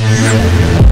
Yeah.